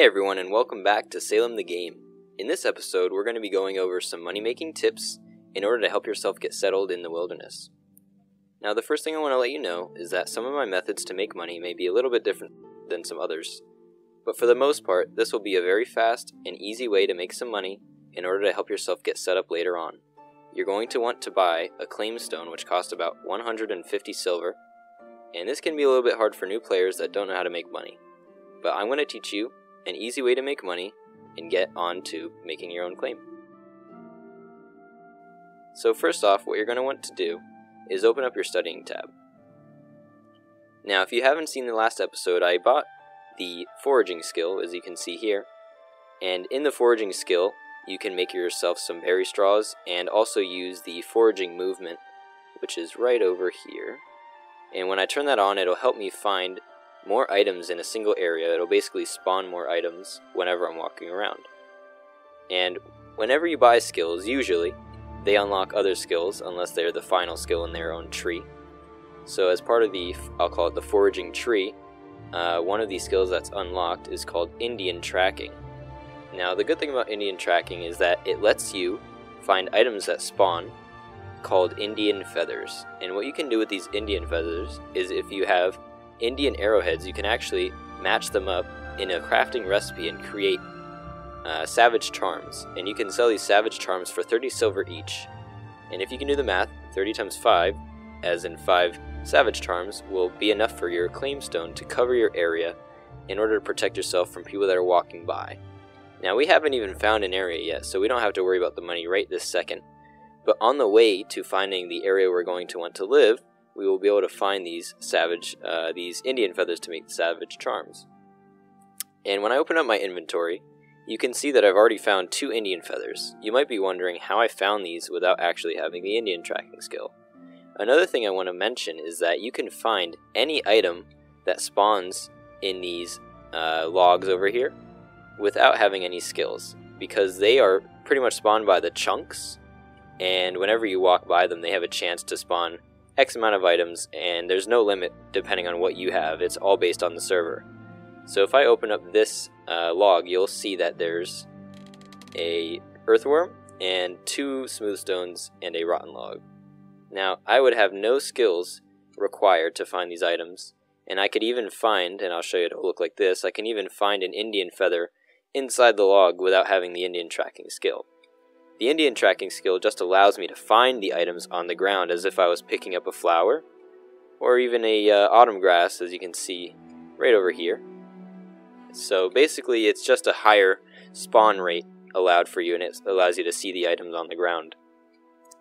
Hey everyone, and welcome back to Salem the Game. In this episode, we're going to be going over some money making tips in order to help yourself get settled in the wilderness. Now, the first thing I want to let you know is that some of my methods to make money may be a little bit different than some others, but for the most part, this will be a very fast and easy way to make some money in order to help yourself get set up later on. You're going to want to buy a claim stone, which costs about 150 silver, and this can be a little bit hard for new players that don't know how to make money. But I'm going to teach you an easy way to make money and get on to making your own claim. So first off, what you're going to want to do is open up your studying tab. Now, if you haven't seen the last episode, I bought the foraging skill, as you can see here. And in the foraging skill, you can make yourself some berry straws and also use the foraging movement, which is right over here. And when I turn that on, it'll help me find more items in a single area. It'll basically spawn more items whenever I'm walking around. And whenever you buy skills, usually, they unlock other skills unless they're the final skill in their own tree. So as part of the, I'll call it the foraging tree, uh, one of these skills that's unlocked is called Indian Tracking. Now the good thing about Indian Tracking is that it lets you find items that spawn called Indian Feathers. And what you can do with these Indian Feathers is if you have Indian arrowheads, you can actually match them up in a crafting recipe and create uh, savage charms. And you can sell these savage charms for 30 silver each. And if you can do the math, 30 times 5, as in 5 savage charms, will be enough for your claim stone to cover your area in order to protect yourself from people that are walking by. Now, we haven't even found an area yet, so we don't have to worry about the money right this second. But on the way to finding the area we're going to want to live, we will be able to find these savage, uh, these Indian feathers to make the savage charms. And when I open up my inventory, you can see that I've already found two Indian feathers. You might be wondering how I found these without actually having the Indian tracking skill. Another thing I want to mention is that you can find any item that spawns in these uh, logs over here without having any skills because they are pretty much spawned by the chunks and whenever you walk by them they have a chance to spawn X amount of items, and there's no limit depending on what you have. It's all based on the server. So if I open up this uh, log, you'll see that there's a earthworm and two smooth stones and a rotten log. Now, I would have no skills required to find these items, and I could even find, and I'll show you it'll look like this, I can even find an Indian feather inside the log without having the Indian tracking skill. The Indian tracking skill just allows me to find the items on the ground as if I was picking up a flower, or even a uh, autumn grass as you can see right over here. So basically it's just a higher spawn rate allowed for you and it allows you to see the items on the ground.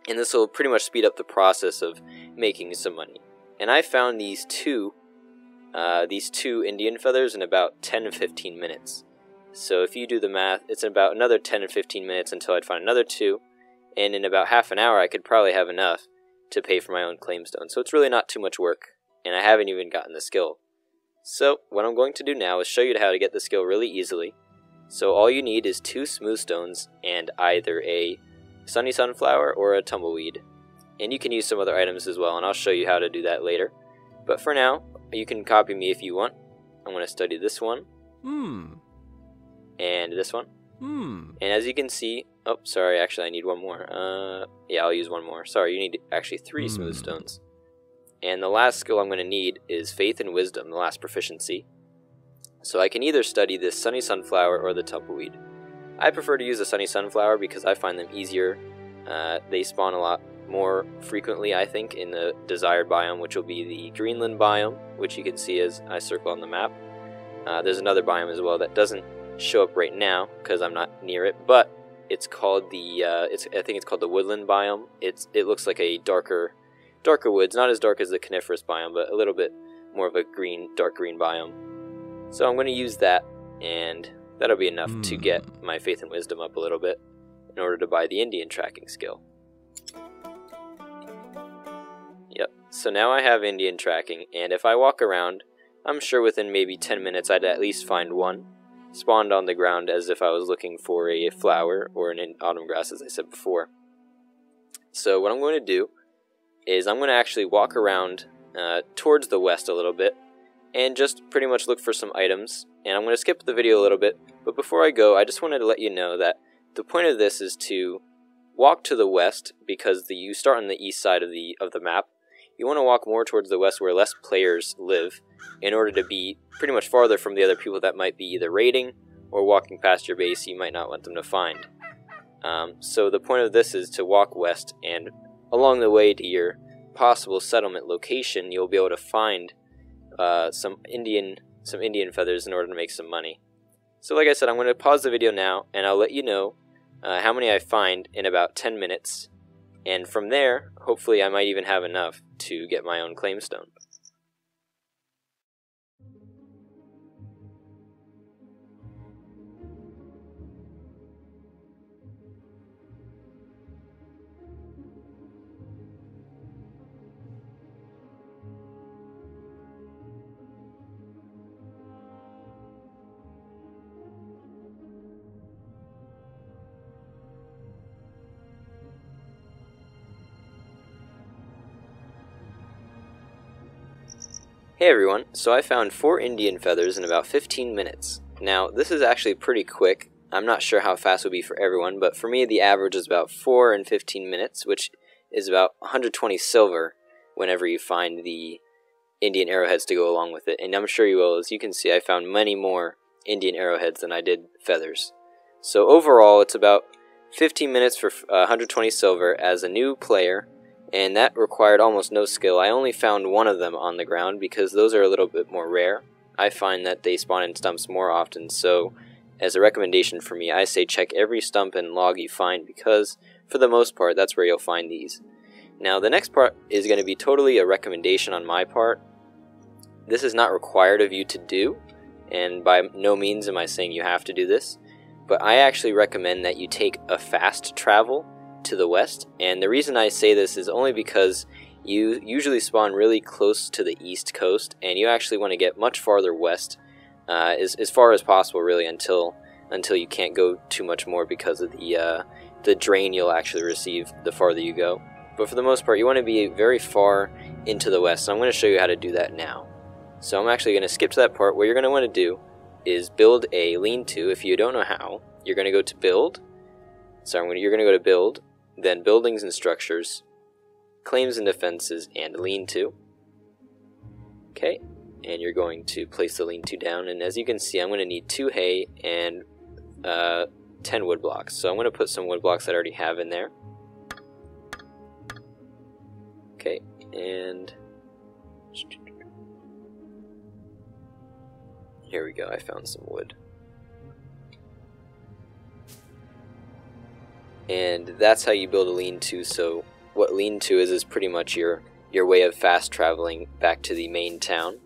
And this will pretty much speed up the process of making some money. And I found these two uh, these two Indian feathers in about 10 to 15 minutes. So if you do the math, it's about another 10 or 15 minutes until I'd find another two, and in about half an hour I could probably have enough to pay for my own claimstone. So it's really not too much work, and I haven't even gotten the skill. So what I'm going to do now is show you how to get the skill really easily. So all you need is two smooth stones and either a sunny sunflower or a tumbleweed. And you can use some other items as well, and I'll show you how to do that later. But for now, you can copy me if you want. I'm going to study this one. Hmm and this one. Hmm. And as you can see, oh, sorry, actually, I need one more. Uh, yeah, I'll use one more. Sorry, you need actually three Hmm. smooth stones. And the last skill I'm going to need is Faith and Wisdom, the last proficiency. So I can either study this Sunny Sunflower or the Tumbleweed. I prefer to use the Sunny Sunflower because I find them easier. Uh, they spawn a lot more frequently, I think, in the desired biome, which will be the Greenland biome, which you can see as I circle on the map. Uh, there's another biome as well that doesn't show up right now because I'm not near it, but it's called the uh, it's I think it's called the woodland biome. It's it looks like a darker darker woods, not as dark as the coniferous biome, but a little bit more of a green dark green biome. So I'm going to use that, and that'll be enough to Hmm. get my faith and wisdom up a little bit in order to buy the Indian tracking skill. Yep. So now I have Indian tracking, and if I walk around, I'm sure within maybe 10 minutes I'd at least find one spawned on the ground as if I was looking for a flower or an autumn grass, as I said before. So, what I'm going to do is I'm going to actually walk around uh, towards the west a little bit and just pretty much look for some items. And I'm going to skip the video a little bit But before I go, I just wanted to let you know that the point of this is to walk to the west because the, you start on the east side of the of the map. You want to walk more towards the west where less players live in order to be pretty much farther from the other people that might be either raiding or walking past your base you might not want them to find. Um, so the point of this is to walk west and along the way to your possible settlement location you'll be able to find uh, some Indian some Indian feathers in order to make some money. So like I said, I'm going to pause the video now, and I'll let you know uh, how many I find in about 10 minutes. And from there, hopefully I might even have enough to get my own claimstone. Hey everyone, so I found 4 Indian feathers in about 15 minutes. Now, this is actually pretty quick. I'm not sure how fast it would be for everyone, but for me the average is about 4 and 15 minutes, which is about 120 silver whenever you find the Indian arrowheads to go along with it. And I'm sure you will. As you can see, I found many more Indian arrowheads than I did feathers. So overall, it's about 15 minutes for uh, 120 silver as a new player and that required almost no skill. I only found one of them on the ground because those are a little bit more rare. I find that they spawn in stumps more often, so as a recommendation for me, I say check every stump and log you find because, for the most part, that's where you'll find these. Now, the next part is going to be totally a recommendation on my part. This is not required of you to do, and by no means am I saying you have to do this, but I actually recommend that you take a fast travel to the west. And the reason I say this is only because you usually spawn really close to the east coast, and you actually want to get much farther west, uh, as, as far as possible, really, until until you can't go too much more because of the uh, the drain you'll actually receive the farther you go. But for the most part, you want to be very far into the west. So I'm going to show you how to do that now. So I'm actually going to skip to that part. What you're going to want to do is build a lean-to. If you don't know how, you're going to go to build. So going to, you're going to go to build, then buildings and structures, claims and defenses, and lean-to. Okay, and you're going to place the lean-to down, and as you can see, I'm going to need two hay and uh, 10 wood blocks. So I'm going to put some wood blocks that I already have in there. Okay, and here we go, I found some wood. And that's how you build a lean-to. So what lean-to is is pretty much your your way of fast traveling back to the main town.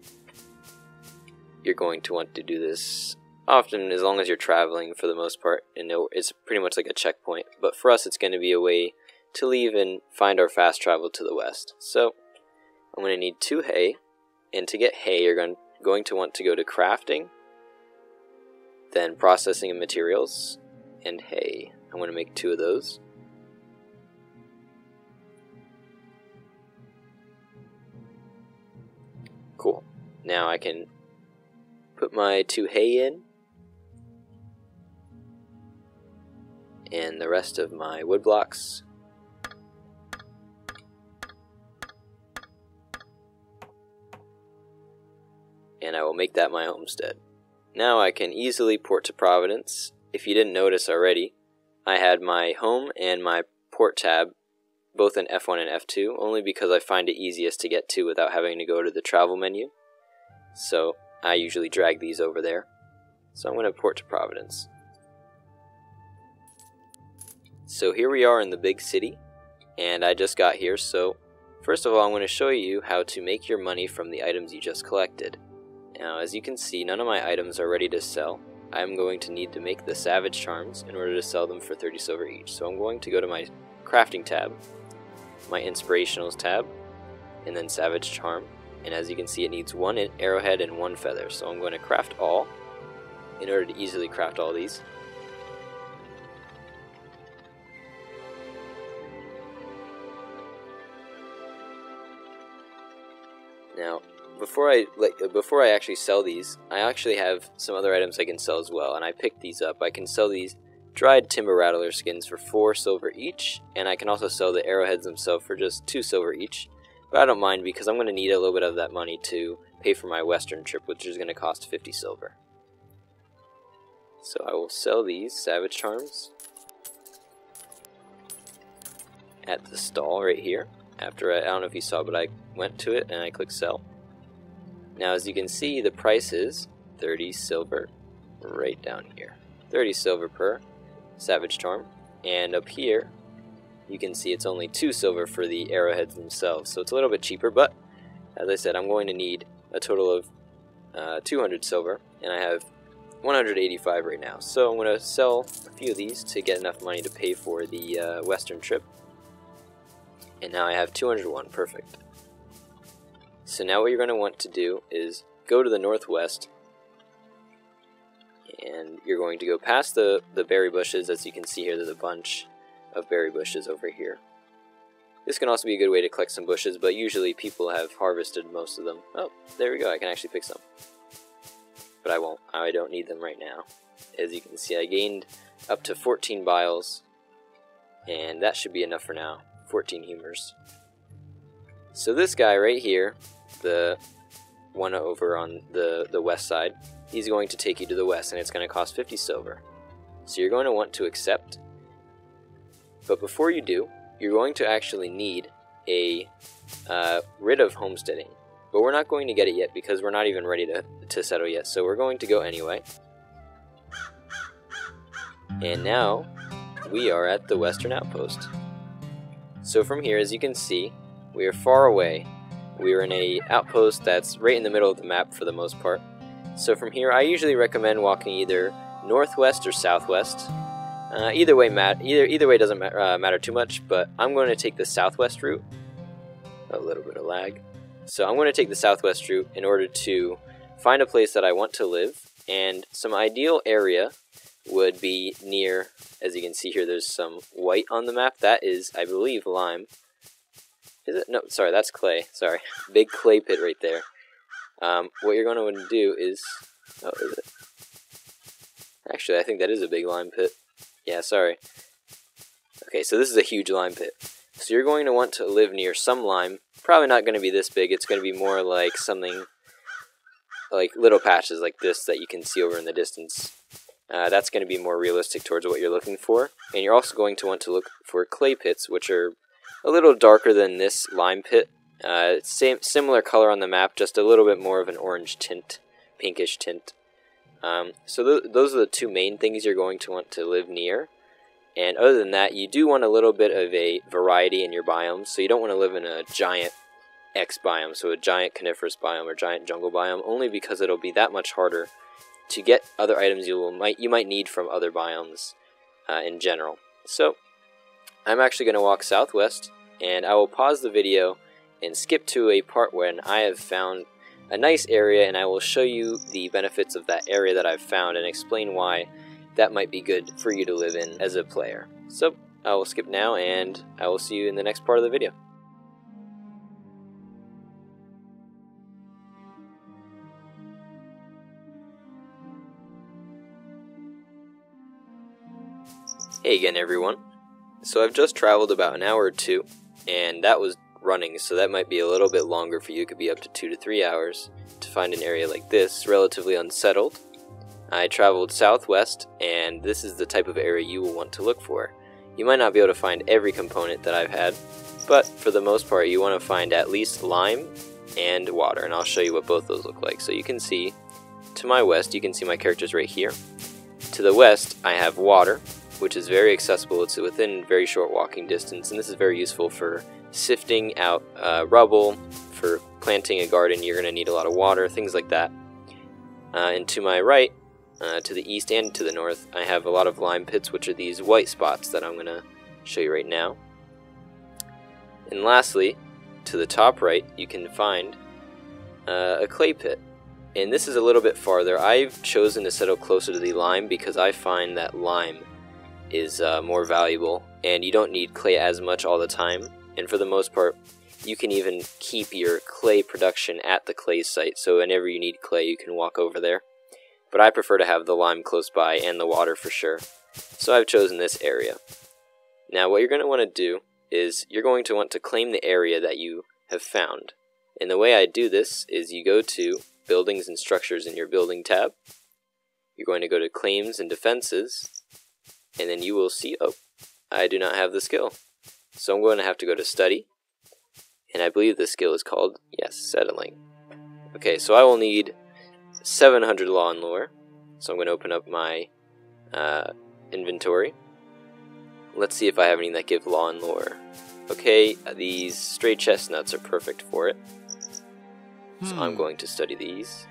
You're going to want to do this often as long as you're traveling for the most part, and it's pretty much like a checkpoint. But for us, it's going to be a way to leave and find our fast travel to the west. So I'm going to need two hay, and to get hay, you're going going to want to go to crafting, then processing of materials, and hay. I'm going to make two of those. Cool. Now I can put my two hay in. And the rest of my wood blocks. And I will make that my homestead. Now I can easily port to Providence. If you didn't notice already, I had my home and my port tab both in F1 and F2 only because I find it easiest to get to without having to go to the travel menu. So I usually drag these over there. So I'm going to port to Providence. So here we are in the big city and I just got here so first of all I'm going to show you how to make your money from the items you just collected. Now as you can see none of my items are ready to sell I'm going to need to make the Savage Charms in order to sell them for 30 silver each. So I'm going to go to my Crafting tab, my Inspirationals tab, and then Savage Charm. And as you can see, it needs one arrowhead and one feather. So I'm going to craft all in order to easily craft all these. Now, before I like before I actually sell these, I actually have some other items I can sell as well, and I picked these up. I can sell these dried timber rattler skins for four silver each, and I can also sell the arrowheads themselves for just two silver each. But I don't mind because I'm going to need a little bit of that money to pay for my western trip, which is going to cost 50 silver. So I will sell these savage charms at the stall right here. After I, I don't know if you saw, but I went to it and I clicked sell. Now as you can see, the price is 30 silver right down here. 30 silver per savage charm. And up here, you can see it's only 2 silver for the arrowheads themselves. So it's a little bit cheaper, but as I said, I'm going to need a total of uh, 200 silver, and I have 185 right now. So I'm going to sell a few of these to get enough money to pay for the uh, western trip. And now I have 201, perfect. So now what you're going to want to do is go to the northwest and you're going to go past the, the berry bushes as you can see here there's a bunch of berry bushes over here. This can also be a good way to collect some bushes, but usually people have harvested most of them. Oh, there we go, I can actually pick some. But I won't, I don't need them right now. As you can see, I gained up to 14 biles, and that should be enough for now. 14 humors. So this guy right here, the one over on the, the west side, he's going to take you to the west, and it's going to cost 50 silver. So you're going to want to accept. But before you do, you're going to actually need a uh, writ of homesteading. But we're not going to get it yet because we're not even ready to, to settle yet. So we're going to go anyway. And now we are at the western outpost. So from here, as you can see, we are far away. We are in a outpost that's right in the middle of the map for the most part. So from here, I usually recommend walking either northwest or southwest. Uh, either way, mat either either way doesn't ma uh, matter too much, but I'm going to take the southwest route. A little bit of lag. So I'm going to take the southwest route in order to find a place that I want to live, and some ideal area would be near, as you can see here, there's some white on the map. That is, I believe, lime. Is it? No, sorry, that's clay. Sorry. Big clay pit right there. Um, what you're going to want to do is... Oh, is it? Actually, I think that is a big lime pit. Yeah, sorry. Okay, so this is a huge lime pit. So you're going to want to live near some lime. Probably not going to be this big. It's going to be more like something like little patches like this that you can see over in the distance. Uh, that's going to be more realistic towards what you're looking for. And you're also going to want to look for clay pits, which are a little darker than this lime pit. Uh, same similar color on the map, just a little bit more of an orange tint, pinkish tint. Um, so th those are the two main things you're going to want to live near. And other than that, you do want a little bit of a variety in your biomes. So you don't want to live in a giant X biome, so a giant coniferous biome or giant jungle biome, only because it'll be that much harder to get other items you will might you might need from other biomes uh, in general. So I'm actually going to walk southwest, and I will pause the video and skip to a part when I have found a nice area and I will show you the benefits of that area that I've found and explain why that might be good for you to live in as a player. So I will skip now and I will see you in the next part of the video. Hey again everyone. So I've just traveled about an hour or two and that was running, so that might be a little bit longer for you. It could be up to two to three hours to find an area like this, relatively unsettled. I traveled southwest, and this is the type of area you will want to look for. You might not be able to find every component that I've had, but for the most part, you want to find at least lime and water, and I'll show you what both those look like. So you can see to my west, you can see my characters right here. To the west, I have water, which is very accessible. It's within very short walking distance, and this is very useful for sifting out uh, rubble. For planting a garden, you're going to need a lot of water, things like that. Uh, and to my right, uh, to the east and to the north, I have a lot of lime pits, which are these white spots that I'm going to show you right now. And lastly, to the top right, you can find uh, a clay pit. And this is a little bit farther. I've chosen to settle closer to the lime because I find that lime is uh, more valuable and you don't need clay as much all the time and for the most part, you can even keep your clay production at the clay site, so whenever you need clay, you can walk over there. But I prefer to have the lime close by and the water for sure, so I've chosen this area. Now, what you're going to want to do is you're going to want to claim the area that you have found. And the way I do this is you go to Buildings and Structures in your Building tab. You're going to go to Claims and Defenses, and then you will see, oh, I do not have the skill. So I'm going to have to go to Study, and I believe the skill is called, yes, Settling. Okay, so I will need 700 Law and Lore. So I'm going to open up my uh, inventory. Let's see if I have any that give Law and Lore. Okay, these stray chestnuts are perfect for it. So I'm hmm. going to study these.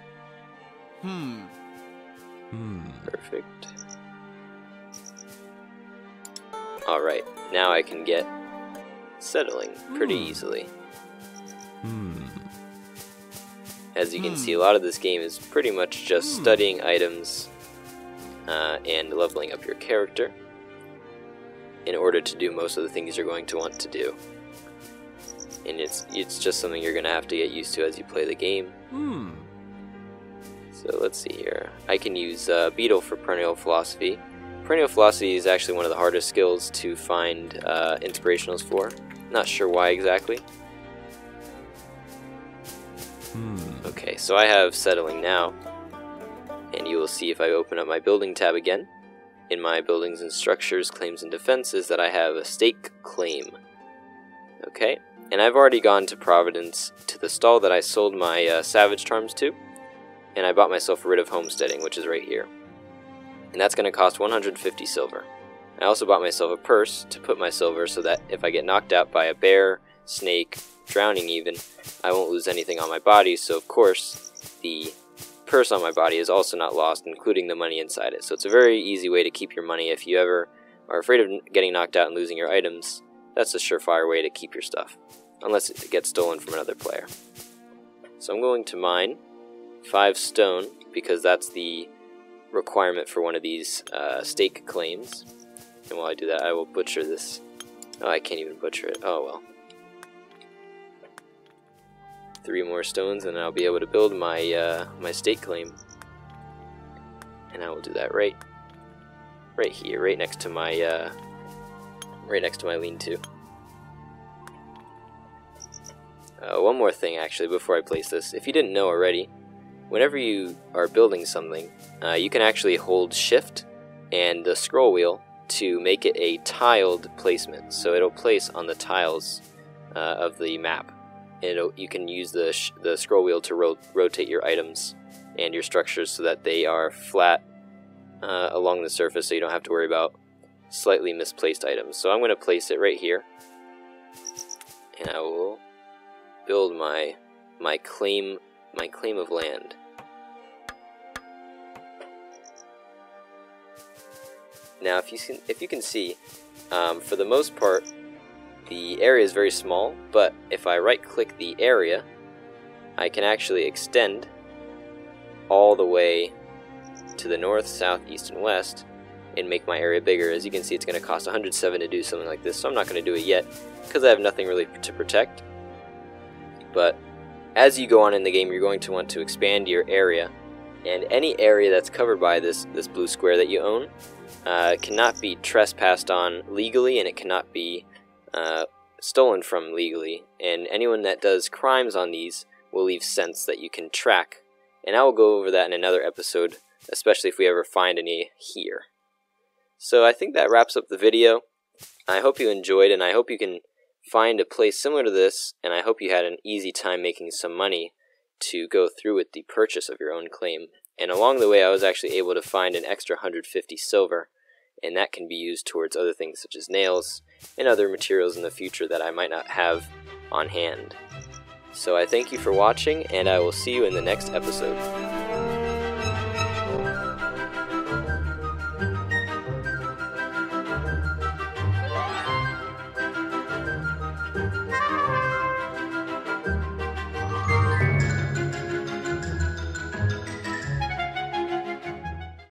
Hmm. Hmm. Perfect. Alright, now I can get settling pretty hmm. easily. Hmm. As you can see, a hmm. lot of this game is pretty much just studying items uh, and leveling up your character in order to do most of the things you're going to want to do. And it's it's just something you're going to have to get used to as you play the game. Hmm. So let's see here. I can use uh, Beetle for Perennial Philosophy. Perennial Philosophy is actually one of the hardest skills to find uh, inspirationals for. Not sure why exactly. Hmm. Okay, so I have Settling now. And you will see if I open up my Building tab again, in my Buildings and Structures, Claims and Defenses, that I have a Stake Claim. Okay, and I've already gone to Providence to the stall that I sold my uh, Savage Charms to, and I bought myself writ of Homesteading, which is right here. And that's going to cost 150 silver. I also bought myself a purse to put my silver so that if I get knocked out by a bear, snake, drowning even, I won't lose anything on my body, so of course the purse on my body is also not lost, including the money inside it. So it's a very easy way to keep your money if you ever are afraid of getting knocked out and losing your items. That's a surefire way to keep your stuff, unless it gets stolen from another player. So I'm going to mine 5 stone, because that's the requirement for one of these uh, stake claims. And while I do that, I will butcher this. Oh, I can't even butcher it. Oh, well. Three more stones, and I'll be able to build my, uh, my stake claim. And I will do that right, right here, right next to my, uh, right next to my lean-to. Uh, one more thing, actually, before I place this. If you didn't know already, whenever you are building something, uh, you can actually hold shift and the scroll wheel to make it a tiled placement. So it'll place on the tiles uh, of the map. And you can use the, the scroll wheel to ro rotate your items and your structures so that they are flat uh, along the surface so you don't have to worry about slightly misplaced items. So I'm going to place it right here. And I will build my my claim my claim of land. Now, if you can, if you can see, um, for the most part, the area is very small, but if I right-click the area, I can actually extend all the way to the north, south, east, and west, and make my area bigger. As you can see, it's going to cost 107 to do something like this, so I'm not going to do it yet, because I have nothing really to protect. But as you go on in the game, you're going to want to expand your area, and any area that's covered by this, this blue square that you own, uh, cannot be trespassed on legally and it cannot be uh, stolen from legally. And anyone that does crimes on these will leave scents that you can track. And I will go over that in another episode, especially if we ever find any here. So I think that wraps up the video. I hope you enjoyed and I hope you can find a place similar to this and I hope you had an easy time making some money to go through with the purchase of your own claim and along the way, I was actually able to find an extra 150 silver, and that can be used towards other things such as nails and other materials in the future that I might not have on hand. So I thank you for watching, and I will see you in the next episode.